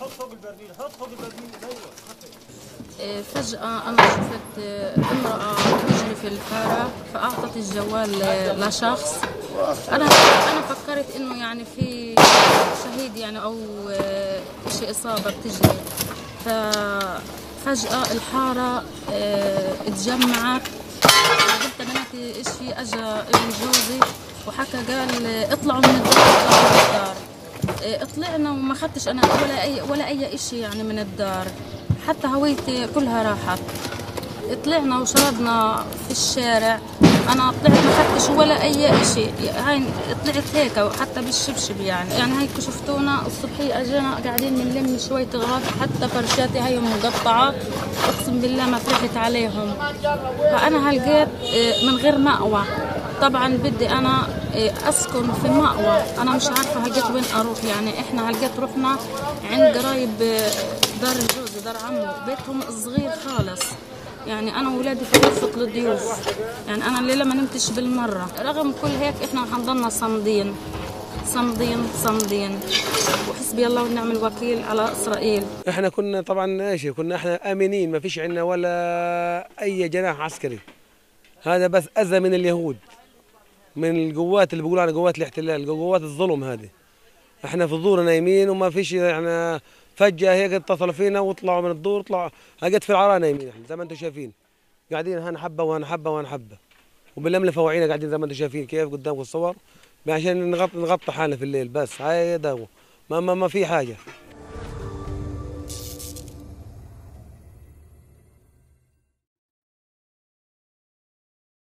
حط فوق البرميل حط فوق البرميل أيوه إيه، فجأة أنا شفت امرأة تجري في الحارة فأعطت الجوال لشخص. أنا أنا فكرت إنه يعني في شهيد يعني أو إيه، شيء إصابة بتجري. ففجأة الحارة إيه، اتجمعت. قلت بناتي إيش في أجا ابن جوزي وحكى قال إطلعوا من الدار اطلعوا من الدار. طلعنا وما خدتش أنا ولا اي ولا أي إشي يعني من الدار. حتى هويتي كلها راحت. طلعنا وشربنا في الشارع. أنا طلعت ما خدتش ولا أي إشي. هاي طلعت هيك حتى بالشبشب يعني. يعني هيك شفتونا الصبحية اجينا قاعدين بنلم شوية اغراض حتى فرشاتي هاي مقطعة. أقسم بالله ما فرحت عليهم. فأنا هلقيت إيه، من غير مأوى. طبعا بدي أنا أسكن في مأوى. أنا مش عارفة هلقيت وين أروح. يعني إحنا هلقيت رحنا عند قرايب إيه، دار جوزي دار عمو. بيتهم صغير خالص. يعني أنا واولادي في غرفه الضيوف يعني أنا الليلة ما نمتش بالمرة. رغم كل هيك إحنا حنضلنا صامدين. صامدين صامدين. وحسبي الله ونعم الوكيل على إسرائيل. إحنا كنا طبعا إيش كنا إحنا آمنين. ما فيش عندنا ولا أي جناح عسكري. هذا بس أذى من اليهود. من القوات اللي بيقولوا على قوات الاحتلال قوات الظلم هذه. إحنا في الدور نايمين وما فيش يعني فجأة هيك اتصلوا فينا واطلعوا من الدور اطلعوا. هقت في العراء نايمين إحنا زي ما أنتم شايفين. قاعدين هنا حبة وهنا حبة وهنا حبة. وبنلملم فواعينا قاعدين زي ما أنتم شايفين كيف قدامكم الصور. عشان نغطي نغطي حالنا في الليل بس هاي هو ما ما, ما في حاجة.